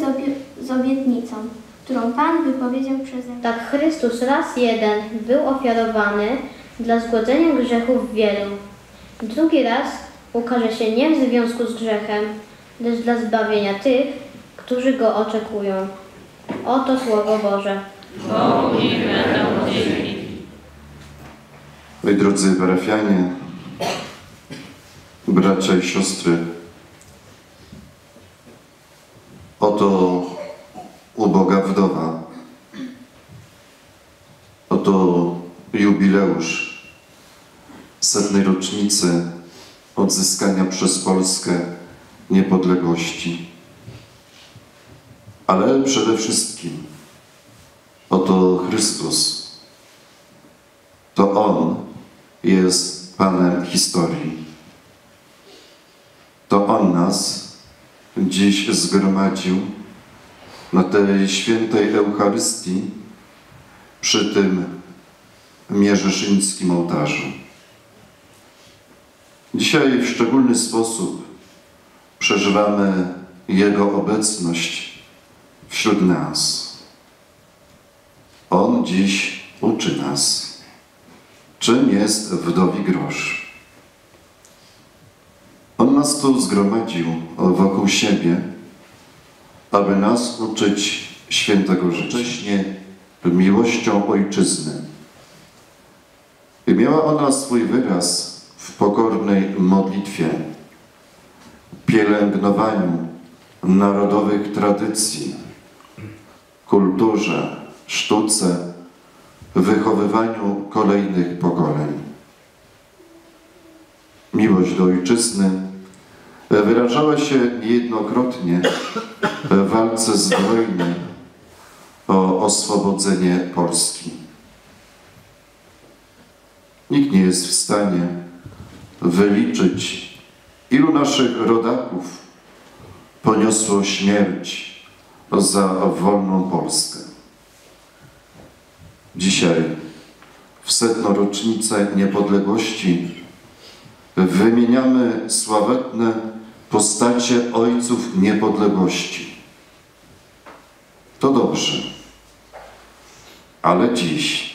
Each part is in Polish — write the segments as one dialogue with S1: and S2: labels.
S1: z, obie, z obietnicą, którą Pan wypowiedział przeze mnie.
S2: Tak Chrystus raz jeden był ofiarowany dla zgładzenia grzechów wielu. Drugi raz ukaże się nie w związku z grzechem, lecz dla zbawienia tych, którzy go oczekują. Oto Słowo Boże.
S3: Moi drodzy parafianie, bracia i siostry, oto uboga wdowa, oto jubileusz setnej rocznicy odzyskania przez Polskę niepodległości. Ale przede wszystkim oto Chrystus, to On jest Panem historii. To On nas dziś zgromadził na tej świętej Eucharystii przy tym mierzeszyńskim ołtarzu. Dzisiaj w szczególny sposób przeżywamy Jego obecność wśród nas. On dziś uczy nas, czym jest wdowi grosz. Nas zgromadził wokół siebie, aby nas uczyć świętego życześnie miłością Ojczyzny. I miała ona swój wyraz w pokornej modlitwie, pielęgnowaniu narodowych tradycji, kulturze, sztuce, wychowywaniu kolejnych pokoleń. Miłość do ojczyzny wyrażała się niejednokrotnie w walce zbrojnej o oswobodzenie Polski. Nikt nie jest w stanie wyliczyć, ilu naszych rodaków poniosło śmierć za wolną Polskę. Dzisiaj, w setną rocznicę niepodległości, wymieniamy sławetne postacie ojców niepodległości. To dobrze, ale dziś,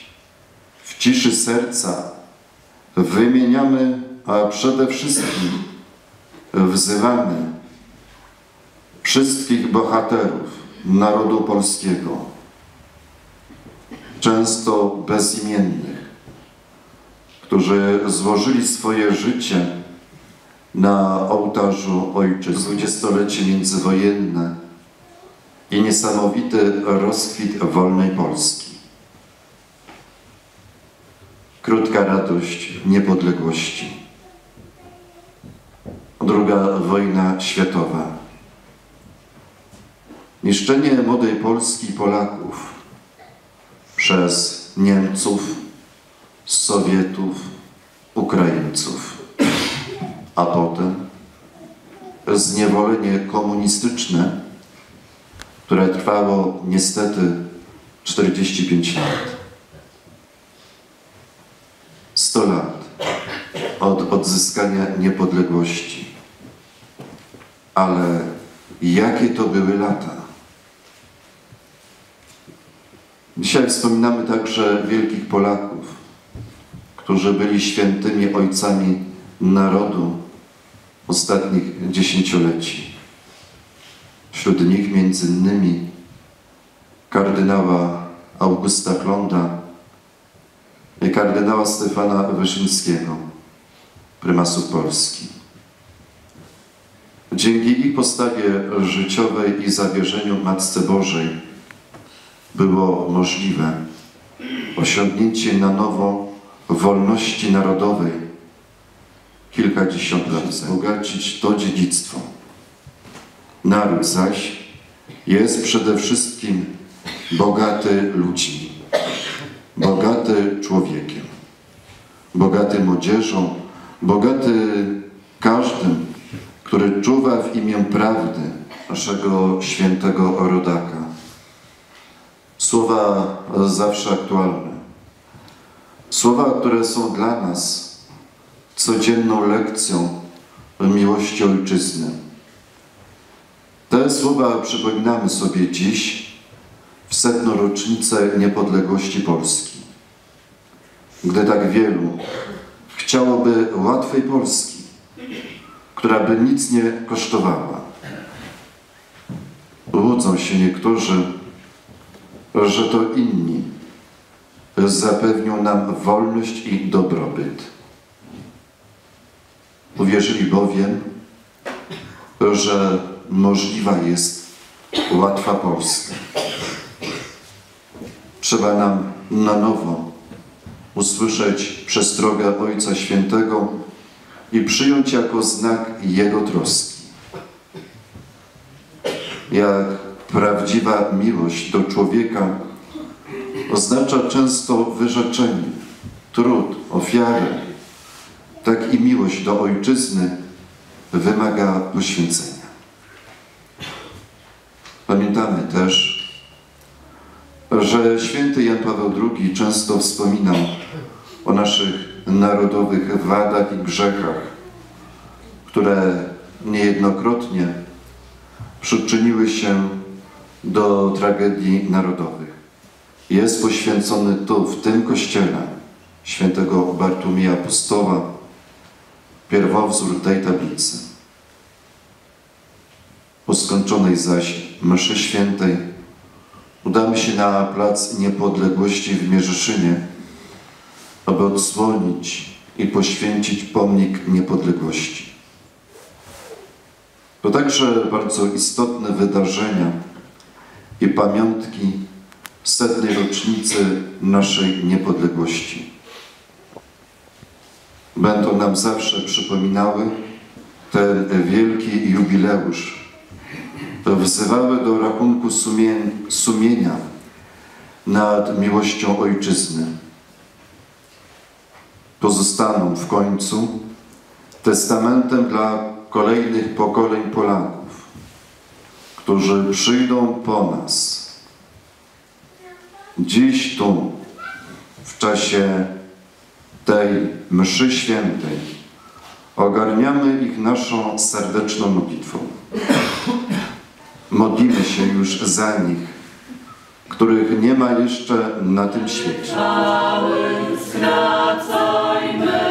S3: w ciszy serca, wymieniamy, a przede wszystkim wzywamy wszystkich bohaterów narodu polskiego, często bezimiennych, którzy złożyli swoje życie na ołtarzu ojczyzny. Dwudziestolecie międzywojenne i niesamowity rozkwit wolnej Polski. Krótka radość niepodległości. Druga wojna światowa. Niszczenie młodej Polski Polaków przez Niemców, Sowietów, Ukraińców, a potem zniewolenie komunistyczne, które trwało niestety 45 lat. 100 lat od odzyskania niepodległości. Ale jakie to były lata? Dzisiaj wspominamy także wielkich Polaków, którzy byli świętymi ojcami narodu ostatnich dziesięcioleci. Wśród nich między innymi kardynała Augusta Klonda i kardynała Stefana Wyszyńskiego, prymasu Polski. Dzięki ich postawie życiowej i zawierzeniu Matce Bożej było możliwe osiągnięcie na nowo wolności narodowej kilkadziesiąt lat wzbogacić to dziedzictwo. Naród zaś jest przede wszystkim bogaty ludźmi, bogaty człowiekiem, bogaty młodzieżą, bogaty każdym, który czuwa w imię prawdy naszego świętego rodaka. Słowa zawsze aktualne. Słowa, które są dla nas codzienną lekcją miłości Ojczyzny. Te słowa przypominamy sobie dziś, w setną rocznicę niepodległości Polski. Gdy tak wielu chciałoby łatwej Polski, która by nic nie kosztowała. Łudzą się niektórzy, że to inni zapewnią nam wolność i dobrobyt. Uwierzyli bowiem, że możliwa jest łatwa Polska. Trzeba nam na nowo usłyszeć przestrogę Ojca Świętego i przyjąć jako znak Jego troski. Jak prawdziwa miłość do człowieka oznacza często wyrzeczenie, trud, ofiarę, tak i miłość do Ojczyzny wymaga poświęcenia. Pamiętamy też, że święty Jan Paweł II często wspominał o naszych narodowych wadach i grzechach, które niejednokrotnie przyczyniły się do tragedii narodowych. Jest poświęcony tu, w tym kościele, świętego Bartłomieja Apostoła, pierwowzór tej tablicy. Po skończonej zaś mszy świętej udamy się na plac Niepodległości w Mierzyszynie, aby odsłonić i poświęcić pomnik niepodległości. To także bardzo istotne wydarzenia i pamiątki setnej rocznicy naszej niepodległości. Będą nam zawsze przypominały ten wielki jubileusz, wzywały do rachunku sumien, sumienia nad miłością Ojczyzny. Pozostaną w końcu testamentem dla kolejnych pokoleń Polaków, którzy przyjdą po nas. Dziś tu, w czasie tej mszy świętej, ogarniamy ich naszą serdeczną modlitwą. Modlimy się już za nich, których nie ma jeszcze na tym świecie.
S4: Mękę,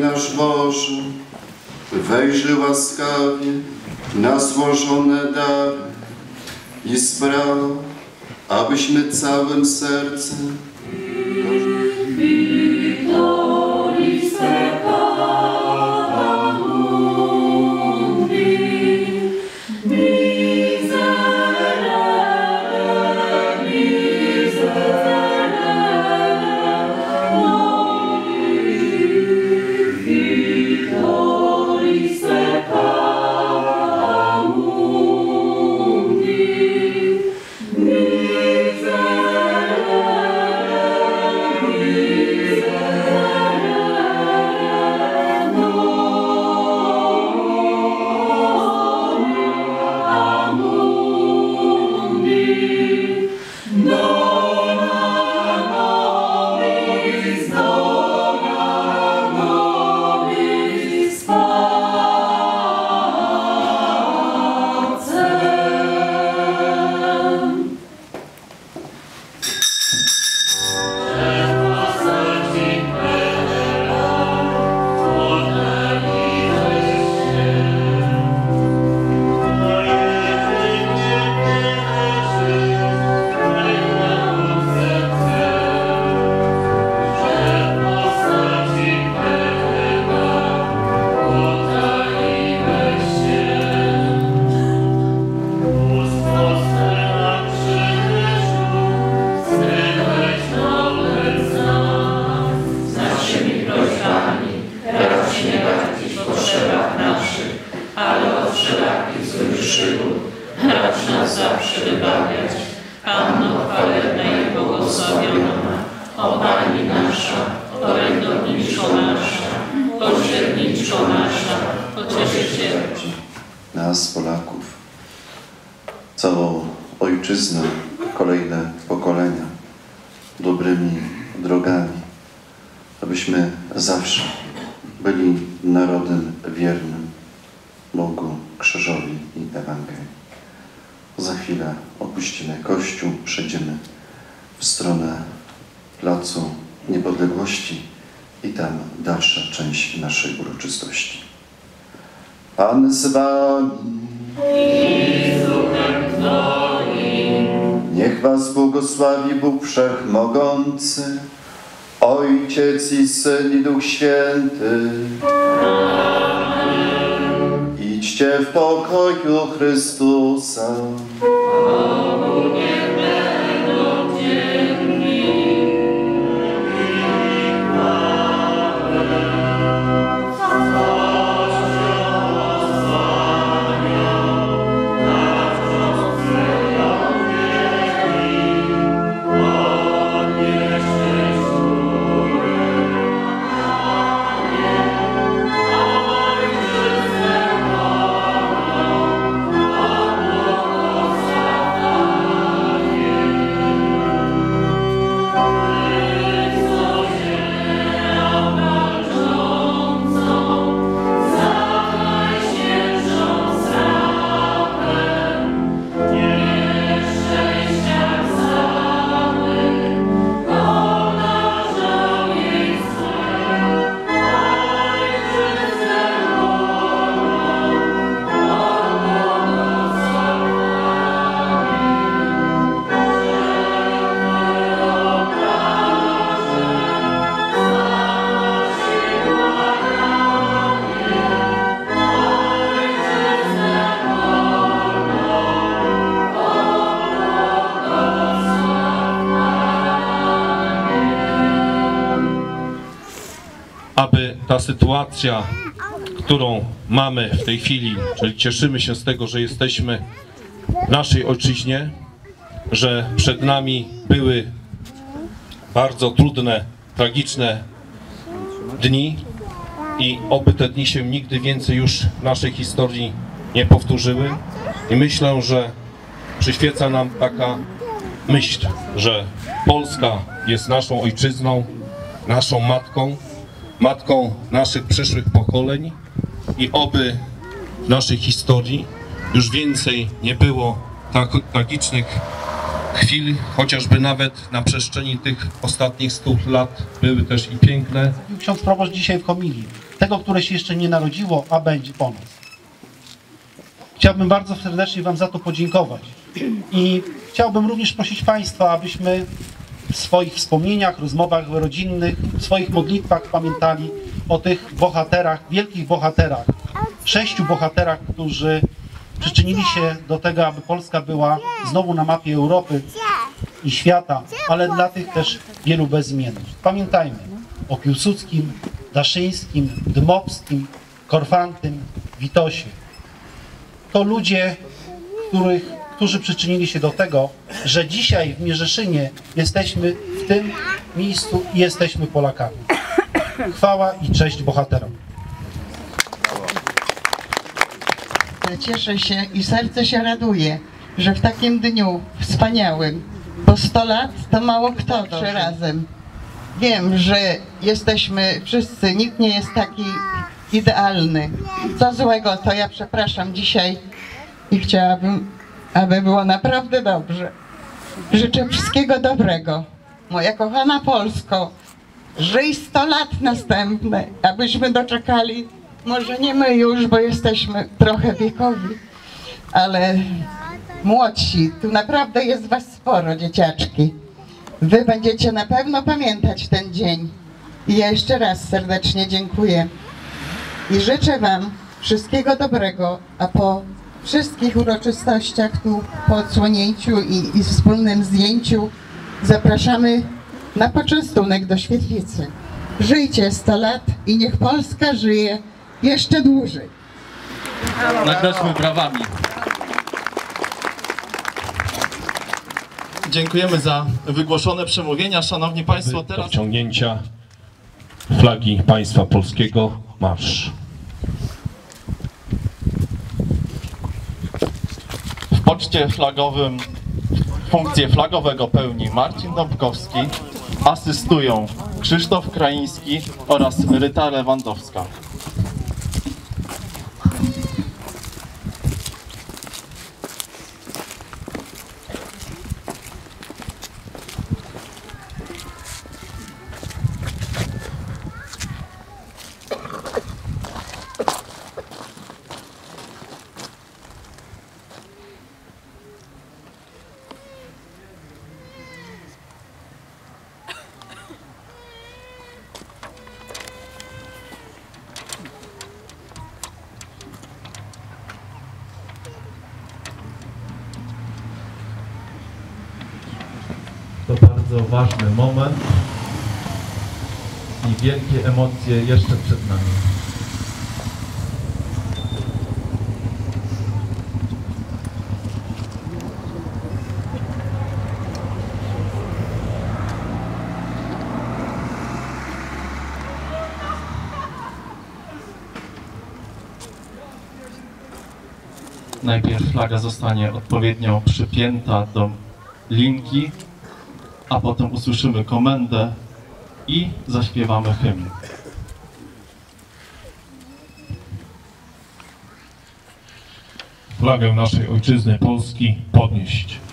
S3: Nasz Boże, wejrzyj łaskawie na złożone dary i spraw, abyśmy całym sercem
S4: z wami. Niech was błogosławi Bóg Wszechmogący, Ojciec i Syn i Duch Święty. Idźcie w pokoju Chrystusa.
S5: Sytuacja, którą mamy w tej chwili, czyli cieszymy się z tego, że jesteśmy w naszej ojczyźnie, że przed nami były bardzo trudne, tragiczne dni i oby te dni się nigdy więcej już w naszej historii nie powtórzyły. I myślę, że przyświeca nam taka myśl, że Polska jest naszą ojczyzną, naszą matką, matką naszych przyszłych pokoleń i oby w naszej historii już więcej nie było tak tragicznych chwil, chociażby nawet na przestrzeni tych ostatnich 100 lat były też i piękne,
S6: ksiądz proboszcz dzisiaj w homilii. Tego, które się jeszcze nie narodziło, a będzie po nas. Chciałbym bardzo serdecznie Wam za to podziękować. I chciałbym również prosić Państwa, abyśmy w swoich wspomnieniach, rozmowach rodzinnych, w swoich modlitwach pamiętali o tych bohaterach, wielkich bohaterach, sześciu bohaterach, którzy przyczynili się do tego, aby Polska była znowu na mapie Europy i świata, ale dla tych też wielu bezimiennych. Pamiętajmy o Piłsudskim, Daszyńskim, Dmowskim, Korfantym, Witosie. To ludzie, których, którzy przyczynili się do tego, że dzisiaj w Mierzeszynie jesteśmy w tym miejscu i jesteśmy Polakami. Chwała i cześć bohaterom.
S7: Cieszę się i serce się raduje, że w takim dniu wspaniałym, bo 100 lat to mało kto trzy razem. Wiem, że jesteśmy wszyscy, nikt nie jest taki idealny. Co złego, to ja przepraszam dzisiaj i chciałabym, aby było naprawdę dobrze. Życzę wszystkiego dobrego. Moja kochana Polsko, żyj 100 lat następne, abyśmy doczekali, może nie my już, bo jesteśmy trochę wiekowi, ale młodsi, tu naprawdę jest was sporo, dzieciaczki. Wy będziecie na pewno pamiętać ten dzień. I ja jeszcze raz serdecznie dziękuję. I życzę wam wszystkiego dobrego, a po wszystkich uroczystościach tu po odsłonięciu i, i wspólnym zdjęciu zapraszamy na poczęstunek do świetlicy. Żyjcie 100 lat i niech Polska żyje jeszcze dłużej.
S8: Nagrodźmy brawami. Dziękujemy za wygłoszone przemówienia. Szanowni Państwo, teraz...
S9: Wciągnięcia flagi państwa polskiego. Marsz.
S8: Poczcie flagowym funkcję flagowego pełni Marcin Dąbkowski, asystują Krzysztof Kraiński oraz Ryta Lewandowska.
S10: To bardzo ważny moment i wielkie emocje jeszcze przed nami.
S8: Najpierw flaga zostanie odpowiednio przypięta do linki, a potem usłyszymy komendę i zaśpiewamy hymn.
S9: Flagę naszej ojczyzny Polski podnieść.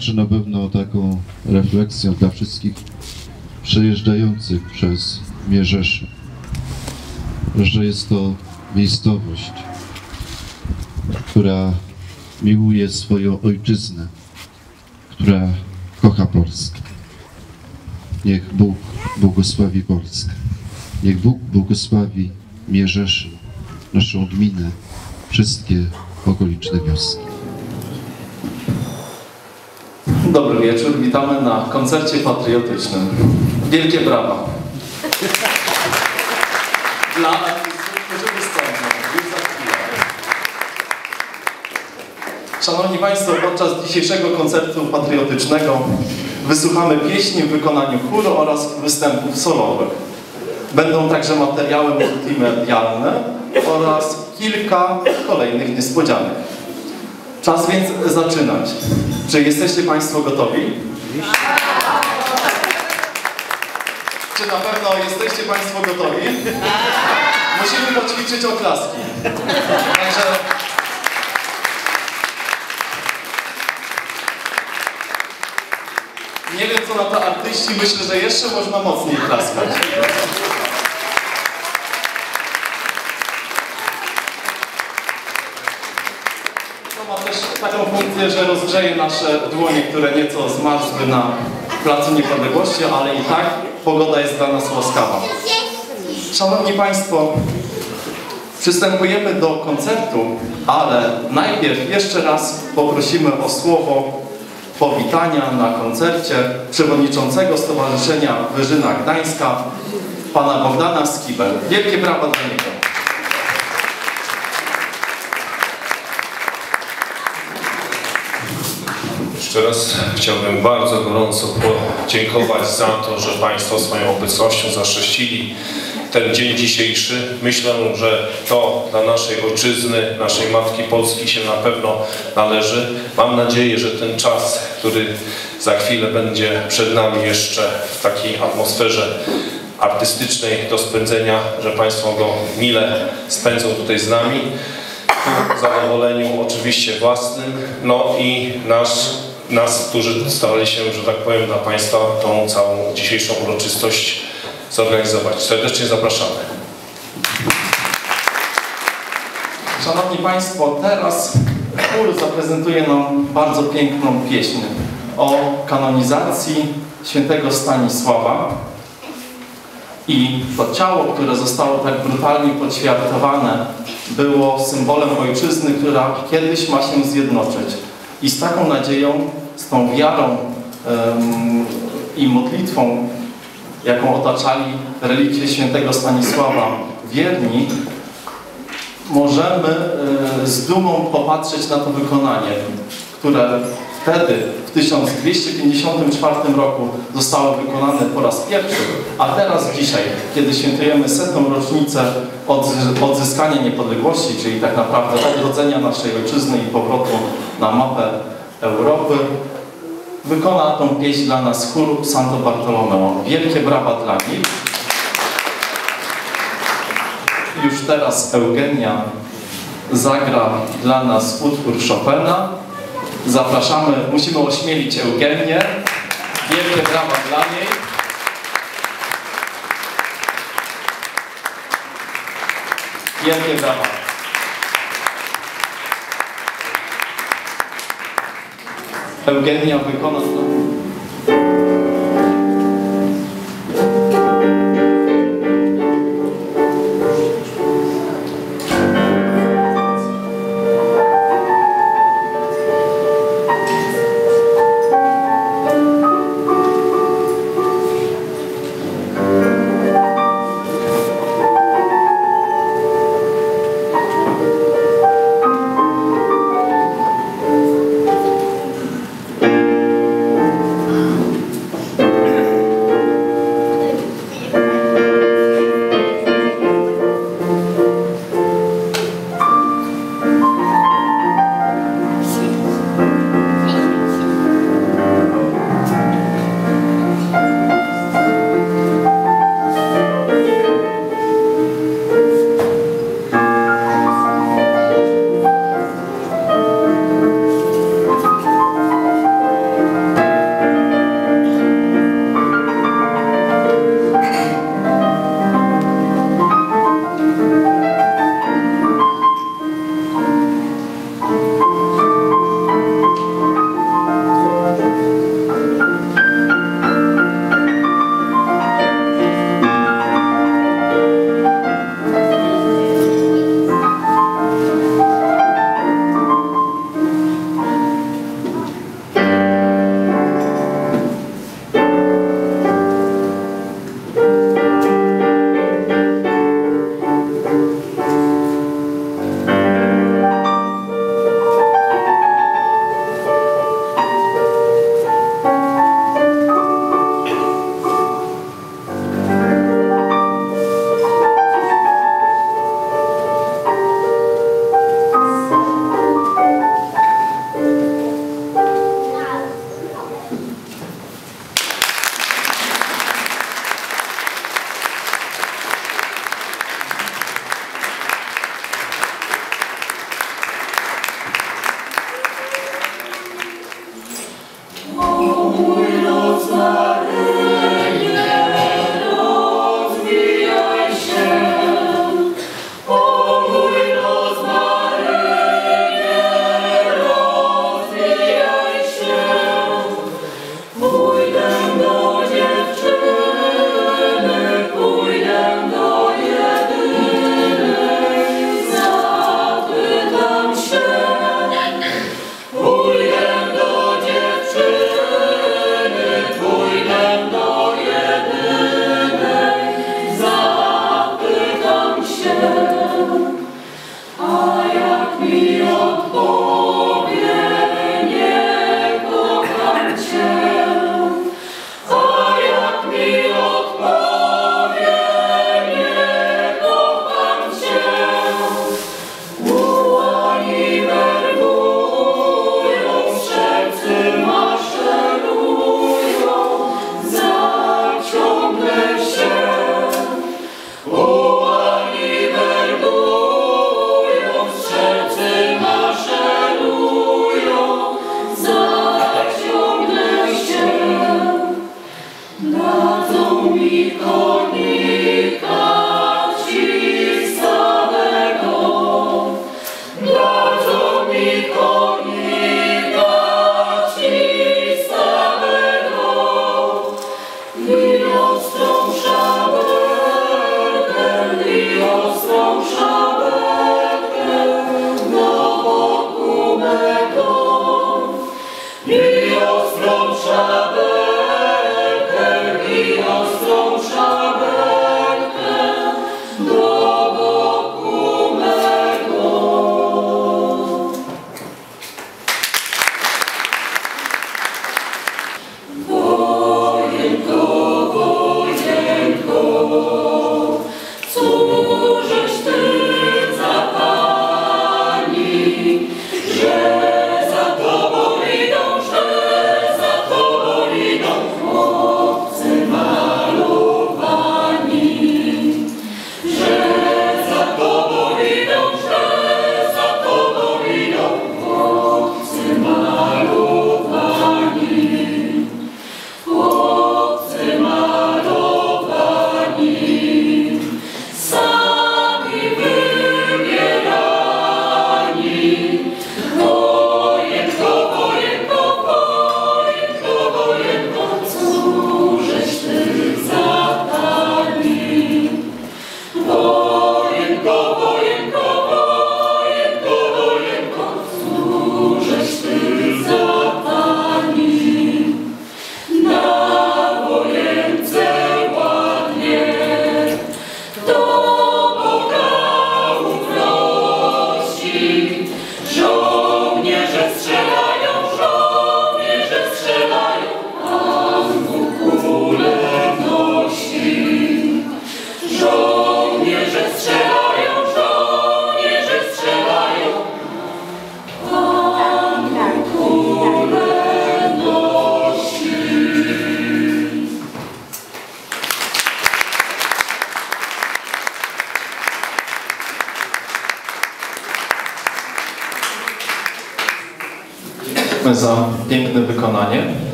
S3: Także na pewno taką refleksją dla wszystkich przejeżdżających przez Mierzesz, że jest to miejscowość, która miłuje swoją ojczyznę, która kocha Polskę. Niech Bóg błogosławi Polskę. Niech Bóg błogosławi Mierzesz, naszą gminę, wszystkie okoliczne wioski.
S8: Dobry wieczór, witamy na koncercie patriotycznym. Wielkie brawa. Dla którzy. Szanowni Państwo, podczas dzisiejszego koncertu patriotycznego wysłuchamy pieśni w wykonaniu chóru oraz występów solowych. Będą także materiały multimedialne oraz kilka kolejnych niespodzianek. Czas więc zaczynać. Czy jesteście Państwo gotowi? Czy na pewno jesteście Państwo gotowi? Musimy poćwiczyć oklaski. Także... Nie wiem co na to artyści, myślę, że jeszcze można mocniej klaskać. Nadzieję, że rozgrzeje nasze dłonie, które nieco zmarzły na Placu Niepodległości, ale i tak pogoda jest dla nas łaskawa. Szanowni Państwo, przystępujemy do koncertu, ale najpierw jeszcze raz poprosimy o słowo powitania na koncercie przewodniczącego Stowarzyszenia Wyżyna Gdańska, pana Bogdana Skibel. Wielkie brawa dla niego.
S5: Jeszcze raz chciałbym bardzo gorąco podziękować za to, że Państwo swoją obecnością zaszczęścili ten dzień dzisiejszy. Myślę, że to dla naszej ojczyzny, naszej Matki Polski się na pewno należy. Mam nadzieję, że ten czas, który za chwilę będzie przed nami jeszcze w takiej atmosferze artystycznej do spędzenia, że Państwo go mile spędzą tutaj z nami zadowoleniu oczywiście własnym, no i nasz, nas, którzy starali się, że tak powiem, dla Państwa tą całą dzisiejszą uroczystość zorganizować. Serdecznie zapraszamy.
S8: Szanowni Państwo, teraz chór zaprezentuje nam bardzo piękną pieśń o kanonizacji świętego Stanisława. I to ciało, które zostało tak brutalnie poćwiartowane, było symbolem ojczyzny, która kiedyś ma się zjednoczyć. I z taką nadzieją, z tą wiarą i modlitwą, jaką otaczali relikwie świętego Stanisława wierni, możemy e, z dumą popatrzeć na to wykonanie, które wtedy, w 1254 roku zostało wykonane po raz pierwszy, a teraz dzisiaj, kiedy świętujemy setną rocznicę odzy- odzyskania niepodległości, czyli tak naprawdę odrodzenia naszej ojczyzny i powrotu na mapę Europy, wykona tą pieśń dla nas chór Santo Bartolomeo. Wielkie brawa dla nich. Już teraz Eugenia zagra dla nas utwór Chopina. Zapraszamy, musimy ośmielić Eugenię. Wielkie brawa dla niej. Wielkie brawa. Eugenia wykona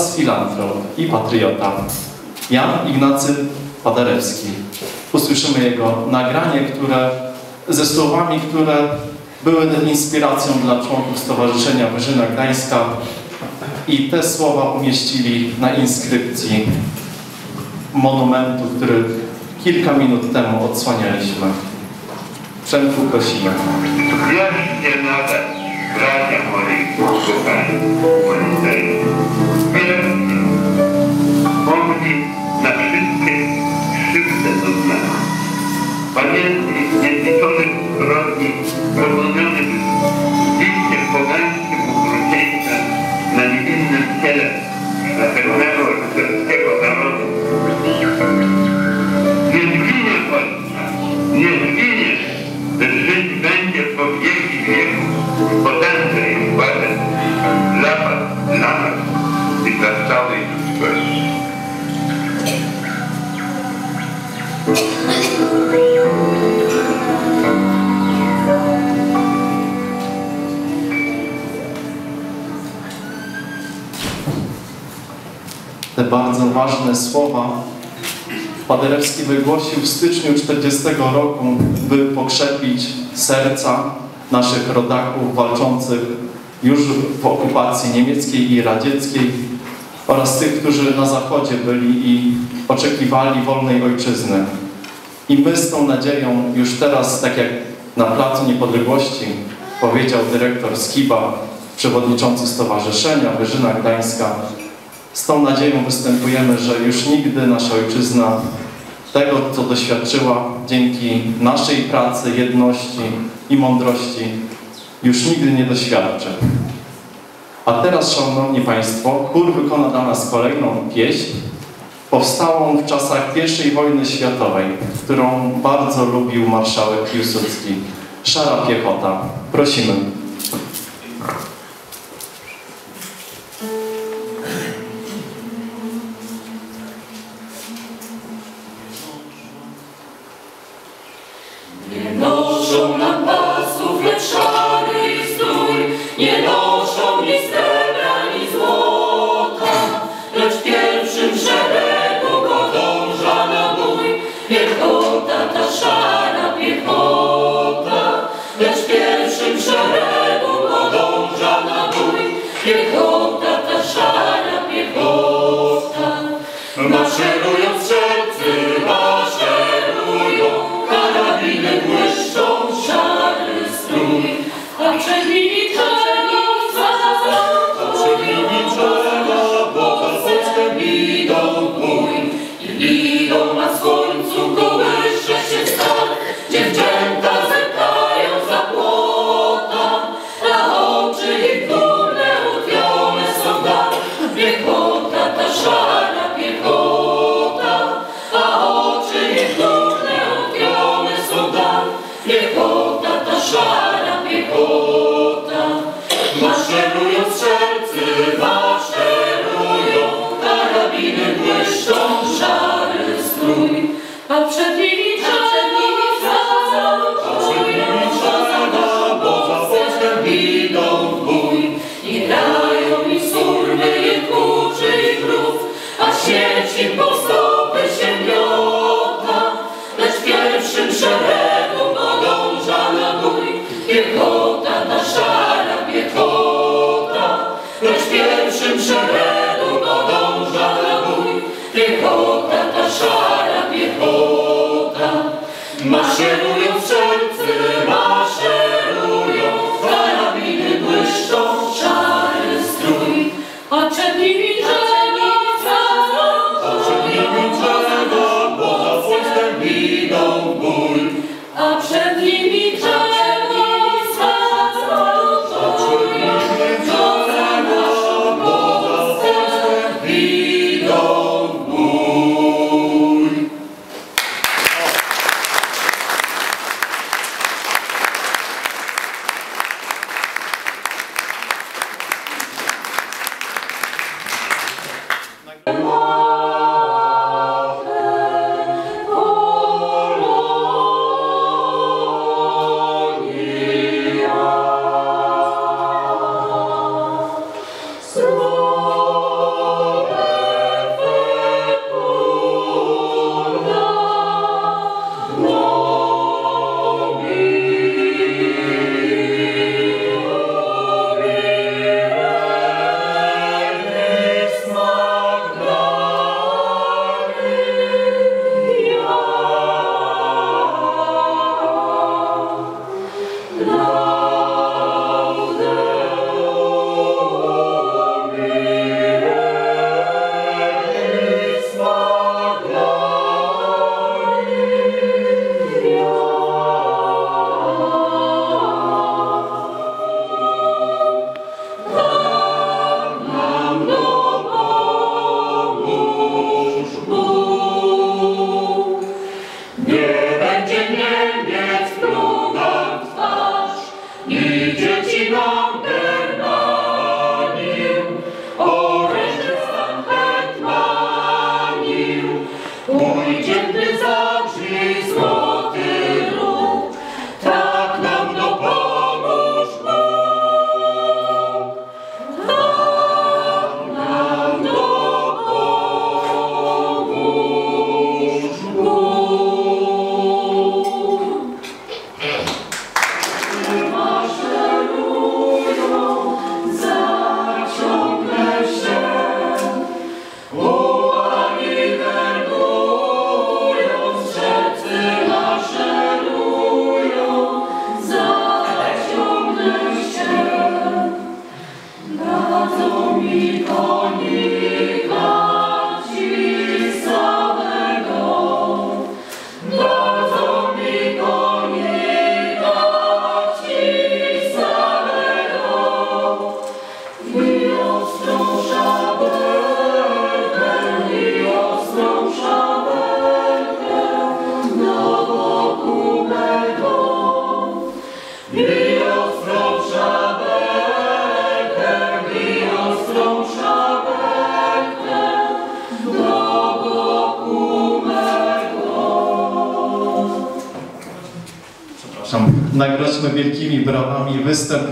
S8: oraz filantrop i patriota. Jan Ignacy Paderewski. Usłyszymy jego nagranie, które ze słowami, które były inspiracją dla członków Stowarzyszenia Wyżyna Gdańska i te słowa umieścili na inskrypcji monumentu, który kilka minut temu odsłanialiśmy. Przemku prosimy.
S11: Wierzcie nawet, bracia moi, kochani, moi Pamiętnik niezliczonych zbrodni popełnionych dziściem pogańskim okrucieństwem na niewinnym ciele szlachetnego rycerskiego narodu. Nie zginie Polska, nie zginie, lecz żyć będzie po wieki wieków w potędze i władze dla was, dla nas i dla całej
S8: te bardzo ważne słowa Paderewski wygłosił w styczniu 40 roku, by pokrzepić serca naszych rodaków walczących już w okupacji niemieckiej i radzieckiej oraz tych, którzy na zachodzie byli i oczekiwali wolnej ojczyzny. I my z tą nadzieją już teraz, tak jak na Placu Niepodległości powiedział dyrektor Skiba, przewodniczący Stowarzyszenia Wyżyna Gdańska, z tą nadzieją występujemy, że już nigdy nasza ojczyzna tego, co doświadczyła dzięki naszej pracy, jedności i mądrości, już nigdy nie doświadczy. A teraz, Szanowni Państwo, chór wykona dla nas kolejną pieśń, powstałą w czasach I wojny światowej, którą bardzo lubił marszałek Piłsudski. Szara piechota. Prosimy.
S4: A śmierć
S12: Lord.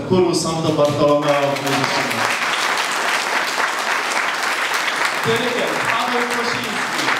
S12: chóru Santo Bartolomeo
S8: w
S12: Młodzieżczyźnie. Dyrygent Paweł Kosiński.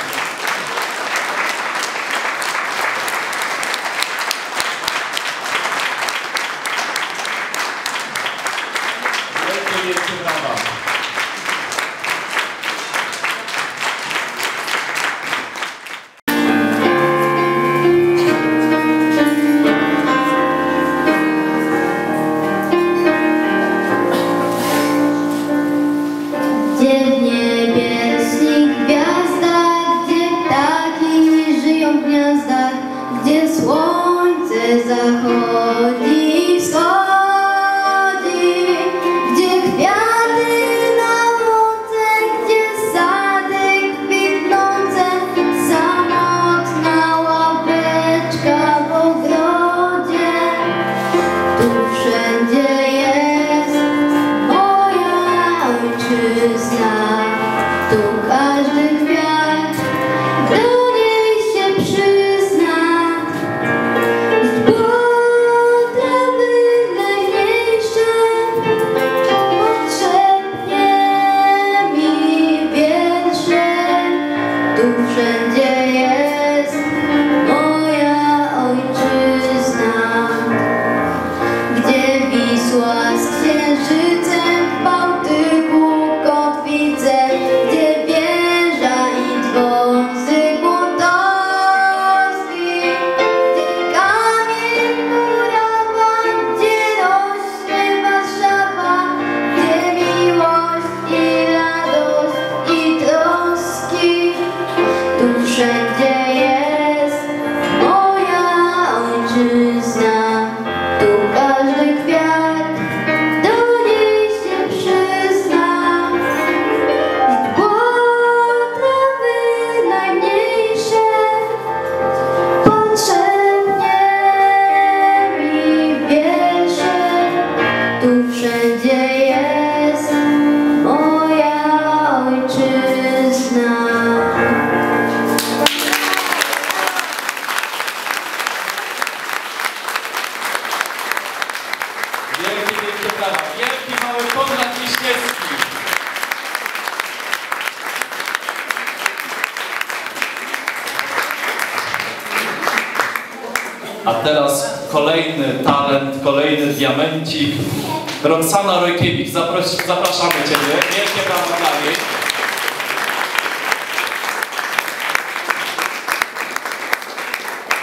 S12: zapraszamy Ciebie. Wielkie brawa dla niej.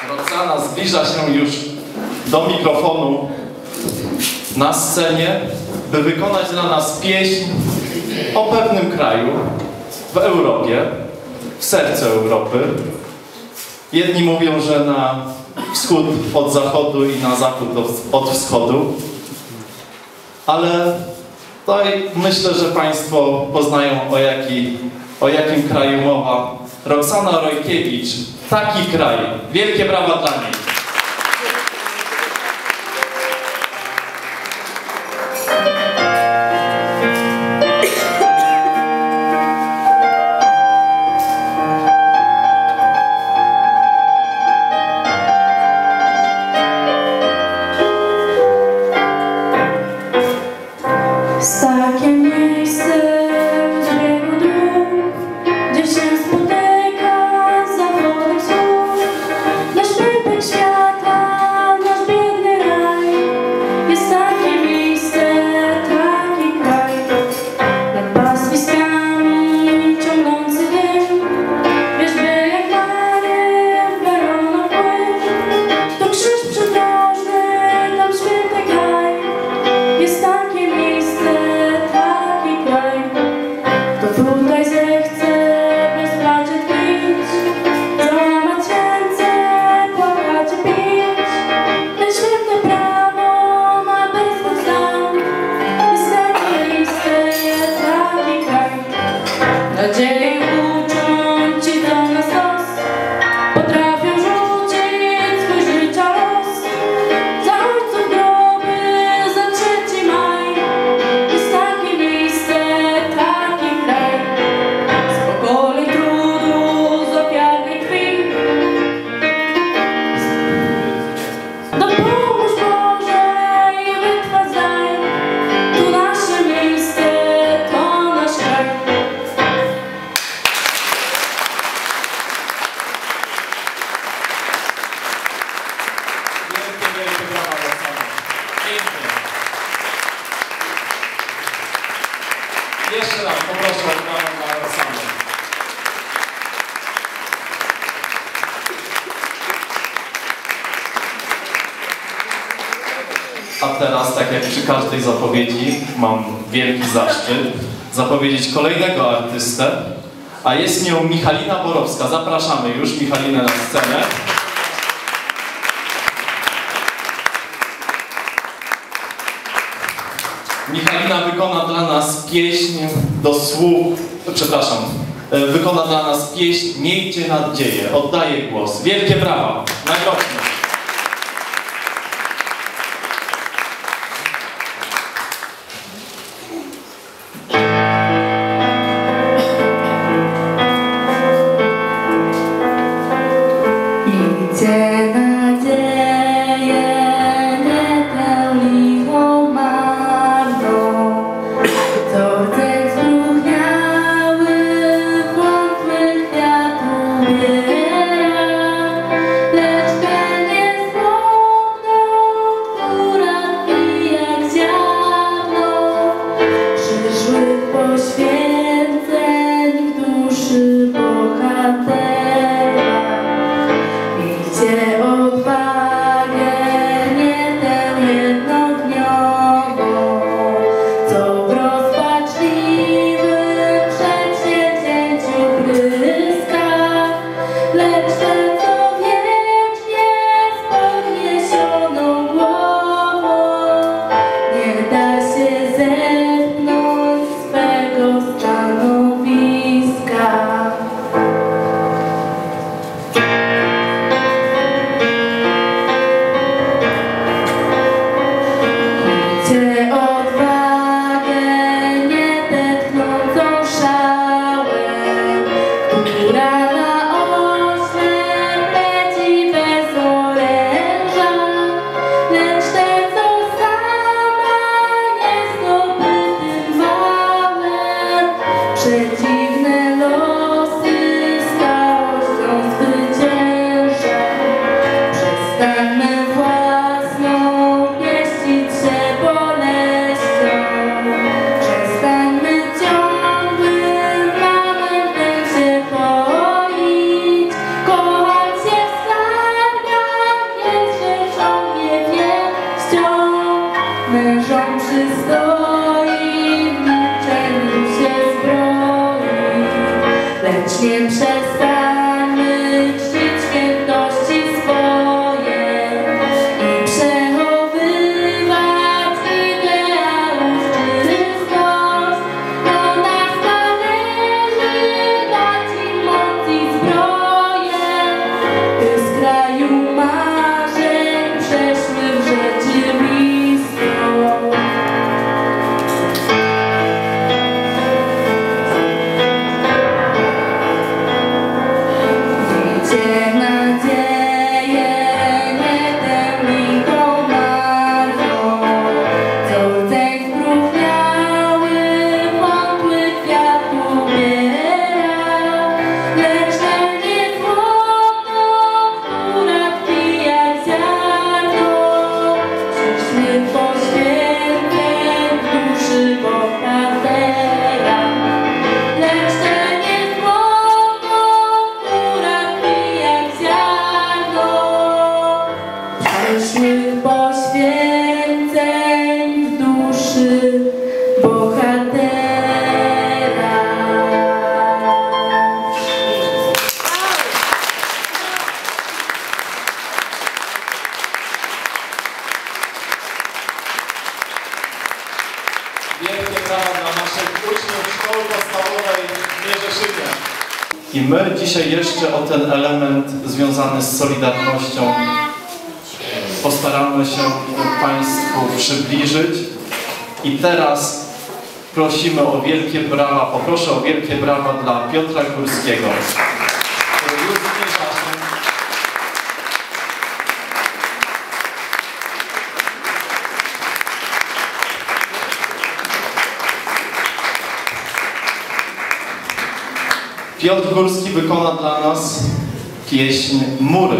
S12: Roxana zbliża się już do mikrofonu na scenie, by wykonać dla nas pieśń o pewnym kraju w Europie, w sercu Europy. Jedni mówią, że na wschód od zachodu i na zachód od wschodu, ale no i myślę, że Państwo poznają o, jaki, o jakim kraju mowa. Roxana Rojkiewicz, taki kraj. Wielkie brawa dla niej.
S13: zapowiedzieć kolejnego artystę, a jest nią Michalina Borowska. Zapraszamy już Michalinę na scenę. Michalina wykona dla nas pieśń do słów, przepraszam, e, wykona dla nas pieśń Miejcie nadzieję. Oddaję głos. Wielkie brawa! solidarnością postaramy się Państwu przybliżyć. I teraz prosimy o wielkie brawa, poproszę o wielkie brawa dla Piotra Górskiego. Piotr Górski wykona dla nas pieśń Mury.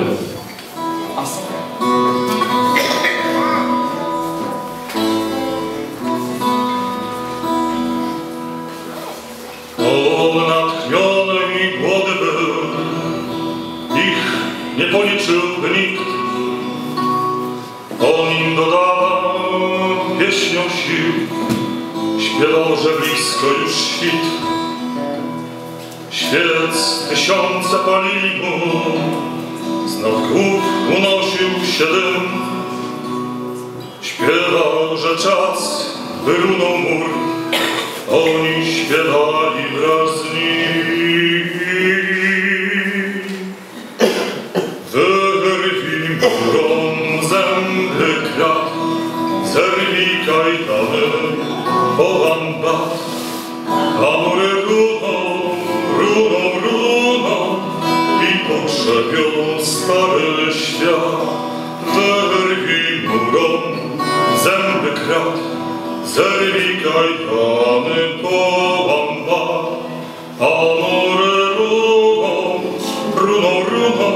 S14: Świec tysiące palili mu, z nad głów unosił się dym. Śpiewał, że czas wyrunął mur, oni śpiewali wraz z nim. Zerwij kajdany, połam bat, a mury runą, runą, runą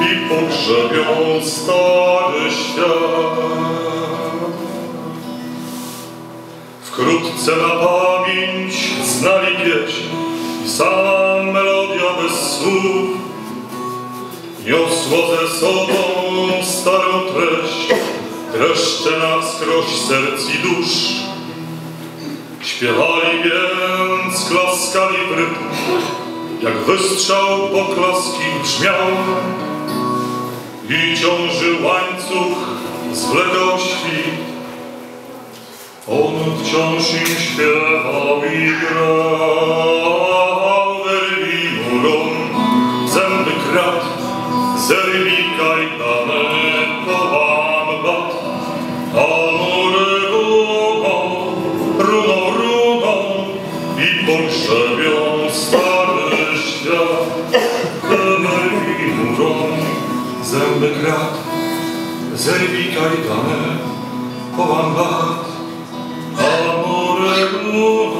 S14: i pogrzebią stary świat. Wkrótce na pamięć znali pieśń i sama melodia bez słów niosło ze sobą starą treść, dreszcze na skroś serc i dusz. Śpiewali więc, klaskali w jak wystrzał poklaski brzmiał i ciąży łańcuch zwlekał świt. On wciąż im śpiewał i grał, wyrwij murom zęby krat, zerwij połam bat, Amore runą,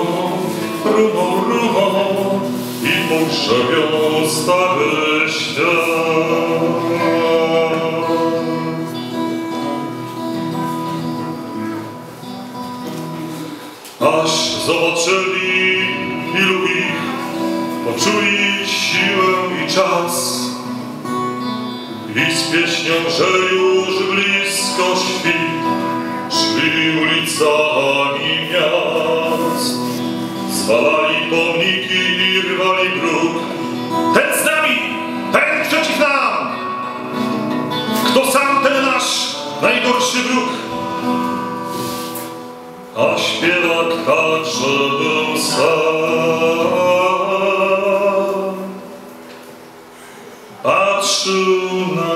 S14: runą, runą i pogrzebią stary świat. Aż zobaczyli ilu ich, poczuli siłę i czas. I z pieśnią, że już blisko świt szli ulicami miast. Zwalali pomniki i rwali bruk. Ten z nami, ten przeciw nam! Kto sam ten nasz najgorszy wróg? A śpiewak także był sam. Patrzył na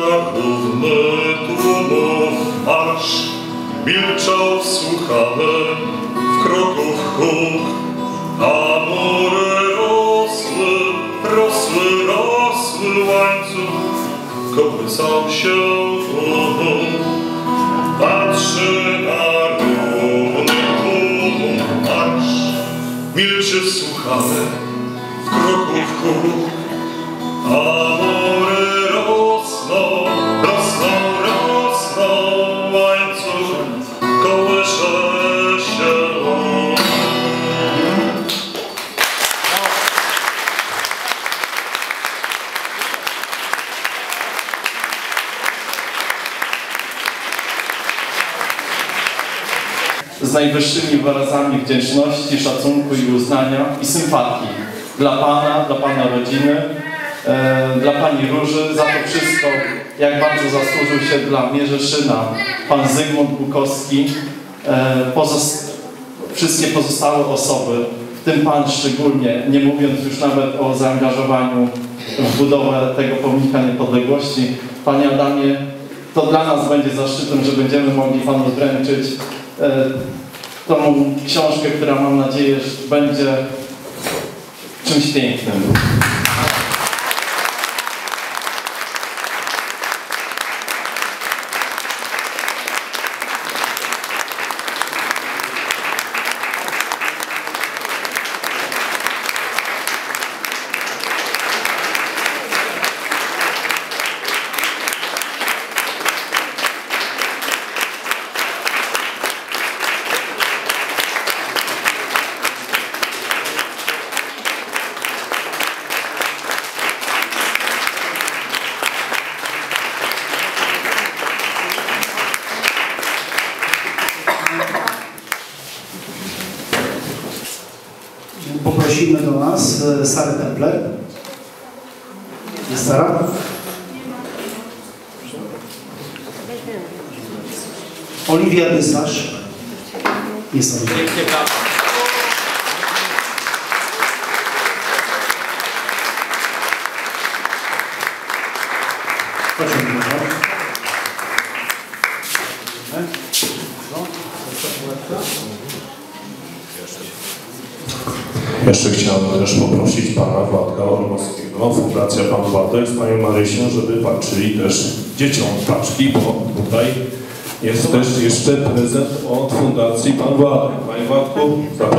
S14: milczał wsłuchany w kroków huk, a mury rosły, rosły, rosły łańcuch, kołysał się. Patrzy na równy tłum marsz, milczy wsłuchany w kroków huk, a mury
S8: najwyższymi wyrazami wdzięczności, szacunku i uznania i sympatii dla Pana, dla Pana rodziny, e, dla Pani Róży za to wszystko, jak bardzo zasłużył się dla Mierzeszyna Pan Zygmunt Bukowski, e, wszystkie pozostałe osoby, w tym Pan szczególnie, nie mówiąc już nawet o zaangażowaniu w budowę tego pomnika niepodległości. Panie Adamie, to dla nas będzie zaszczytem, że będziemy mogli Panu wręczyć e, tą książkę, która mam nadzieję, że będzie czymś pięknym.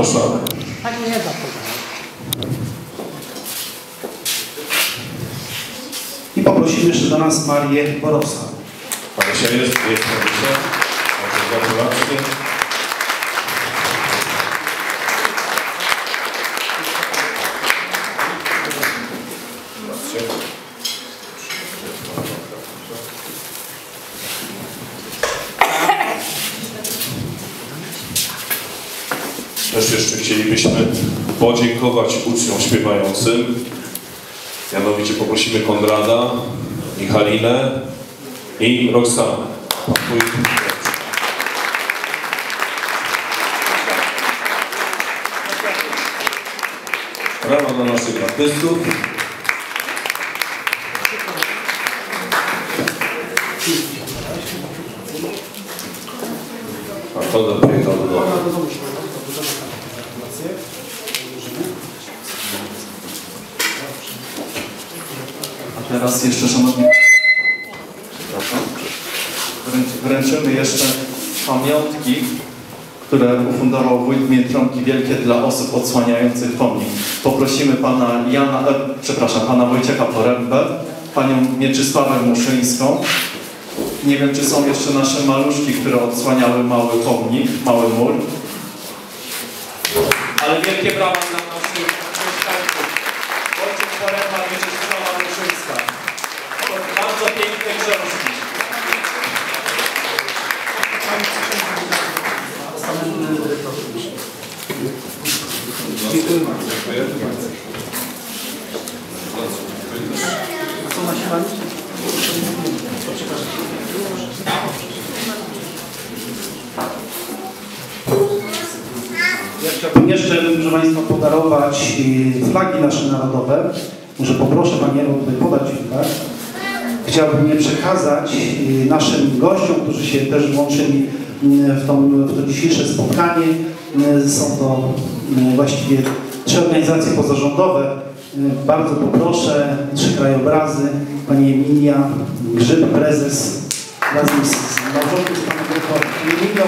S5: Władku, zapraszamy.
S6: I poprosimy jeszcze do nas Marię Borowską.
S5: Marysia jest, jest Marysia. Także gratulacje. Gratulacje. Też jeszcze chcielibyśmy podziękować uczniom śpiewającym. Mianowicie poprosimy Konrada, Michalinę i Roxanę. Brawa dla naszych artystów. A to dopiero do domu.
S8: Teraz jeszcze, szanowni wręczymy jeszcze pamiątki, które ufundował wójt Miętronki Wielkie dla osób odsłaniających pomnik. Poprosimy pana Jana, e, przepraszam, pana Wojciecha Porębę, panią Mieczysławę Muszyńską. Nie wiem, czy są jeszcze nasze maluszki, które odsłaniały mały pomnik, mały mur. Ale wielkie brawa dla naszych mieszkańców. Wojciech Poręba, Mieczysława Muszyńska. To bardzo piękne książki.
S6: Co nasi pani? Ja chciałbym jeszcze, proszę Państwa, podarować y, flagi nasze narodowe. Może poproszę Panią tutaj podać flag. Chciałbym je przekazać y, naszym gościom, którzy się też włączyli y, w, tą, w to dzisiejsze spotkanie. Y, Są to właściwie trzy organizacje pozarządowe. Bardzo poproszę, trzy krajobrazy, Pani Emilia Grzyb, prezes razem z, z małżonką, z Panem Doktorem Emilio,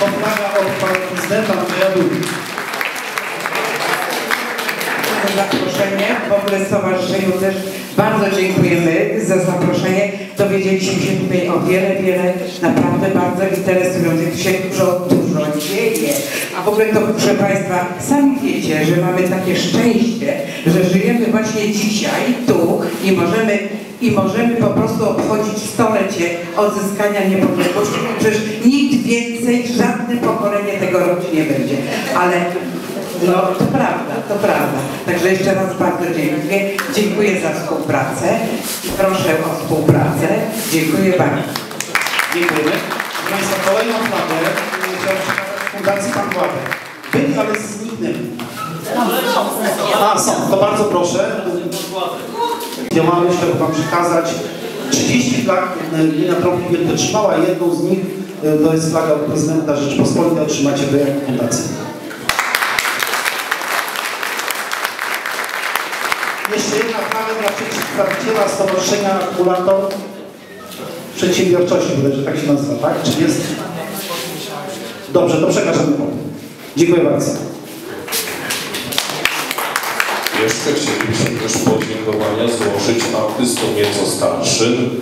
S6: od Pana Prezydenta Andrzeja.
S15: Ogóle Stowarzyszeniu też bardzo dziękujemy za zaproszenie. Dowiedzieliśmy się tutaj o wiele, wiele naprawdę bardzo interesujących. Tu się dużo, dużo dzieje. A w ogóle to, proszę Państwa, sami wiecie, że mamy takie szczęście, że żyjemy właśnie dzisiaj tu i możemy i możemy po prostu obchodzić stolecie odzyskania niepodległości. Przecież nikt więcej, żadne pokolenie tego robić nie będzie. Ale no, to prawda, to prawda. Także jeszcze raz bardzo dziękuję. Dziękuję za współpracę i proszę o współpracę. Dziękuję bardzo.
S6: Dziękujemy. Proszę Państwa, kolejną flagę chciałem przekazać Fundacji Pan Władek. Byli, ale zniknęli. A, są. To bardzo proszę. Ja mam jeszcze Wam przekazać 30 flag. Gmina Wielkie trzymała. Jedną z nich to jest flaga prezydenta Rzeczypospolitej. Otrzymacie Wy jako. Jeszcze jedna flaga dla przedstawiciela Stowarzyszenia Akumulator Przedsiębiorczości, bodajże tak się nazywa, tak? Czy jest? Dobrze, to przekażemy panu. Dziękuję bardzo.
S5: Jeszcze chcielibyśmy też podziękowania złożyć artystom nieco starszym,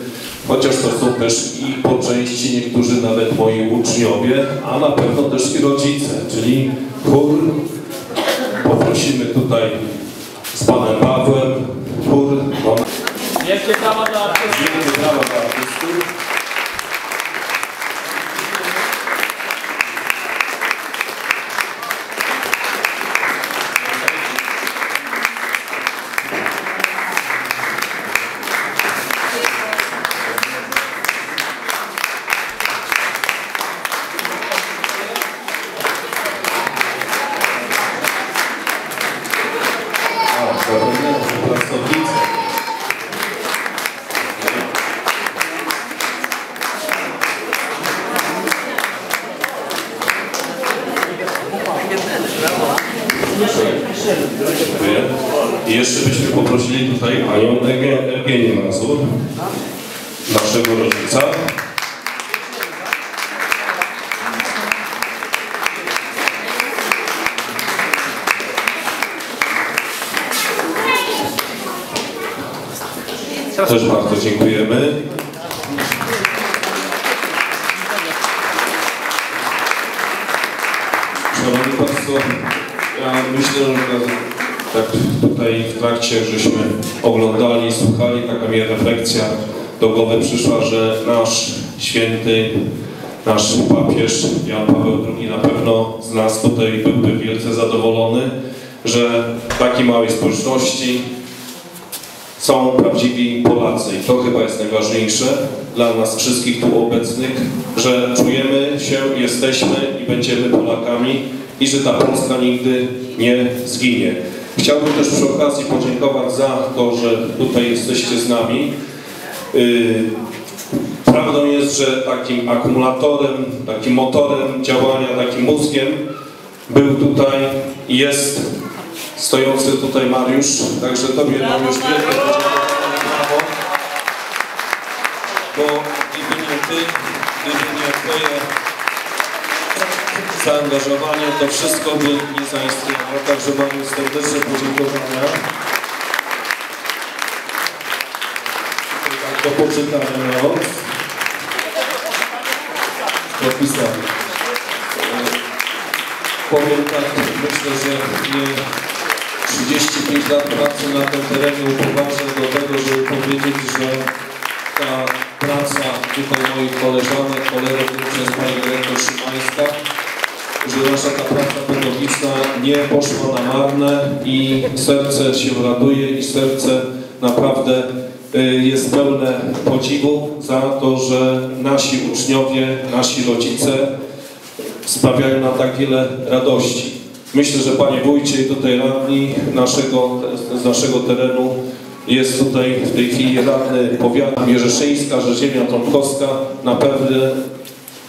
S5: chociaż to są też i po części niektórzy nawet moi uczniowie, a na pewno też i rodzice, czyli chór. Poprosimy tutaj z panem Pawłem, chór.
S4: Wielkie brawa dla artystów.
S5: Eugenię Mazur, naszego rodzica. Też bardzo dziękujemy. Szanowni Państwo, ja myślę, że tak tutaj w trakcie, żeśmy oglądali, słuchali, taka mi refleksja do głowy przyszła, że nasz święty, nasz papież Jan Paweł II na pewno z nas tutaj byłby wielce zadowolony, że w takiej małej społeczności są prawdziwi Polacy i to chyba jest najważniejsze dla nas wszystkich tu obecnych, że czujemy się, jesteśmy i będziemy Polakami i że ta Polska nigdy nie zginie. Chciałbym też przy okazji podziękować za to, że tutaj jesteście z nami. Yy, Prawdą jest, że takim akumulatorem, takim motorem działania, takim mózgiem był tutaj i jest stojący tutaj Mariusz. Także Tobie Mariusz wielkie podziękowanie, brawo. Bo gdyby nie Ty, gdyby nie Twoje zaangażowanie, to wszystko by nie zaistniało. Także Mariusz serdeczne podziękowania. Tak do poczytania no. Podpisany. Powiem tak, myślę, że nie 35 lat pracy na tym terenie upoważnia do tego, żeby powiedzieć, że ta praca tutaj moich koleżanek, kolegów, przez Pani Dyrektor Szymańska, że nasza ta praca pedagogiczna nie poszła na marne i serce się raduje i serce naprawdę y, jest pełne podziwu za to, że nasi uczniowie, nasi rodzice sprawiają nam tak wiele radości. Myślę, że Panie Wójcie i tutaj radni naszego, z naszego terenu jest tutaj w tej chwili radny powiatu Mierzeszyńska, że ziemia Trąbkowska naprawdę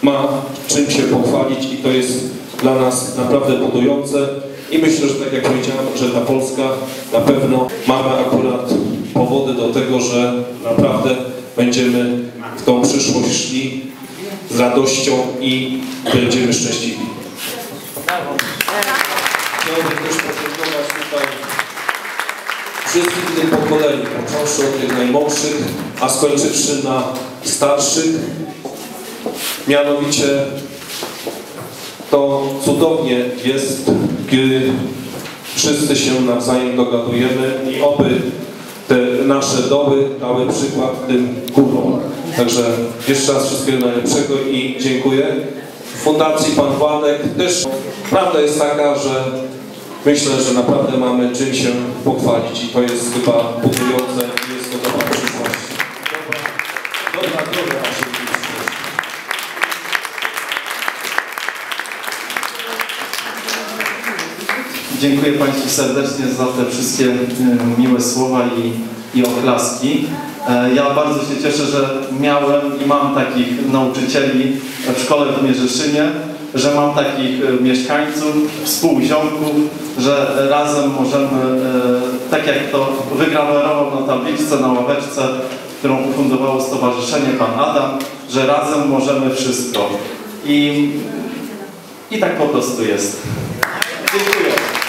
S5: ma czym się pochwalić i to jest dla nas naprawdę budujące i myślę, że tak jak powiedziałem, że ta Polska na pewno mamy akurat powody do tego, że naprawdę będziemy w tą przyszłość szli z radością i będziemy szczęśliwi. Chciałbym też podziękować tutaj wszystkim tym pokoleniom, począwszy od tych najmłodszych, a skończywszy na starszych. Mianowicie to cudownie jest, kiedy wszyscy się nawzajem dogadujemy i oby te nasze doły dały przykład tym górom. Także jeszcze raz wszystkiego najlepszego i dziękuję. Fundacji Pan Władek też prawda jest taka, że myślę, że naprawdę mamy czym się pochwalić i to jest chyba budujące
S8: Dziękuję Państwu serdecznie za te wszystkie e, miłe słowa i, i oklaski. E, Ja bardzo się cieszę, że miałem i mam takich nauczycieli w szkole w Mierzeszynie, że mam takich e, mieszkańców, współziomków, że razem możemy, tak jak to wygrawerował na tabliczce, na ławeczce, którą ufundowało Stowarzyszenie Pan Adam, że razem możemy wszystko. I, i tak po prostu jest. Dziękuję.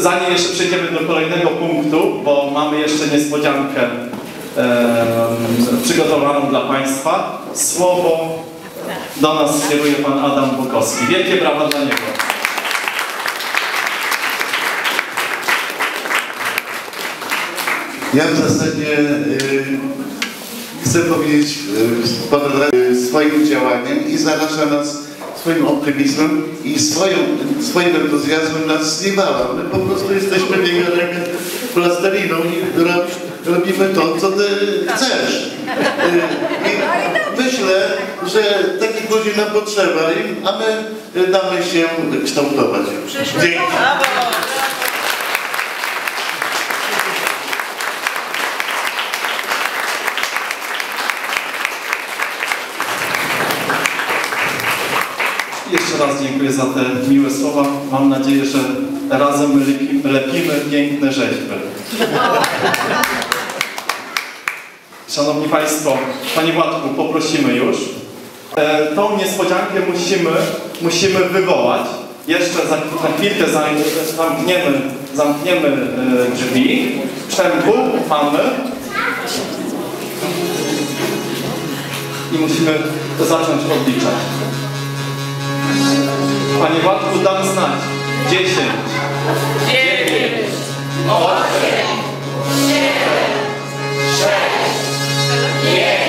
S8: Zanim jeszcze przejdziemy do kolejnego punktu, bo mamy jeszcze niespodziankę em, przygotowaną dla Państwa, słowo do nas skieruje Pan Adam Bukowski. Wielkie brawa dla niego.
S16: Ja w zasadzie y, chcę powiedzieć y, swoim działaniem i zaraża nas swoim optymizmem i swoją, swoim entuzjazmem nas zniewala. My po prostu jesteśmy rękę plasteliną i ro, robimy to, co ty chcesz. Y, I myślę, że takich ludzi nam potrzeba, a my y, damy się kształtować. Dzięki.
S8: raz dziękuję za te miłe słowa. Mam nadzieję, że razem lepimy, lepimy piękne rzeźby. Szanowni Państwo, Panie Władku, poprosimy już. E, tą niespodziankę musimy, musimy wywołać. Jeszcze za, za chwilkę zam- zamkniemy, zamkniemy e, drzwi. Przemku mamy. I musimy zacząć odliczać.
S5: Поливатку дам знать. Десять. Девять. Ну Восемь. Семь. Шесть. Пять.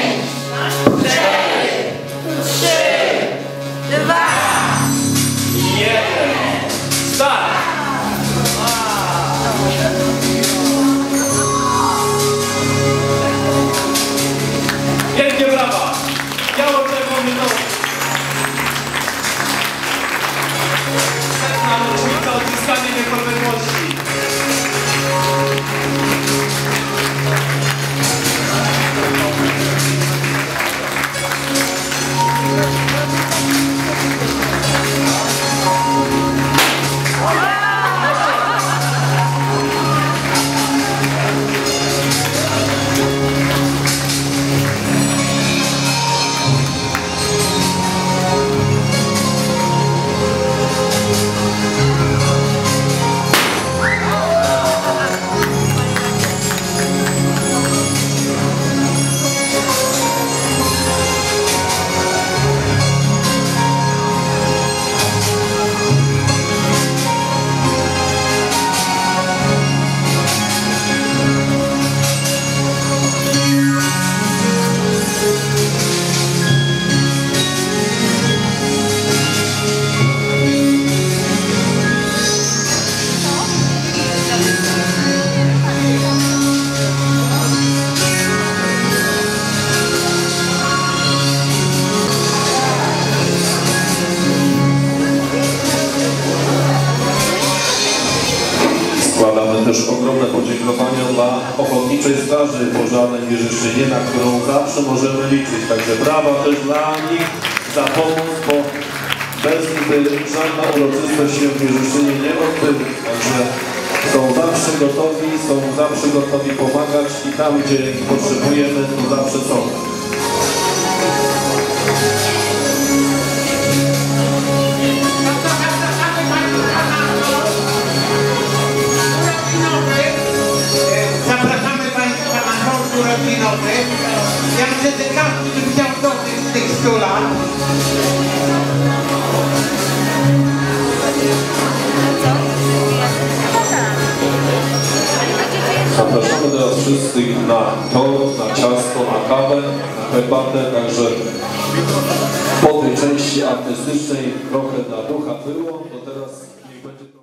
S5: Gotowi pomagać i tam, gdzie potrzebujemy, to zawsze są.
S17: na
S5: tort, na ciasto, na kawę, na herbatę, także po tej części artystycznej trochę dla ducha było, to teraz niech będzie to...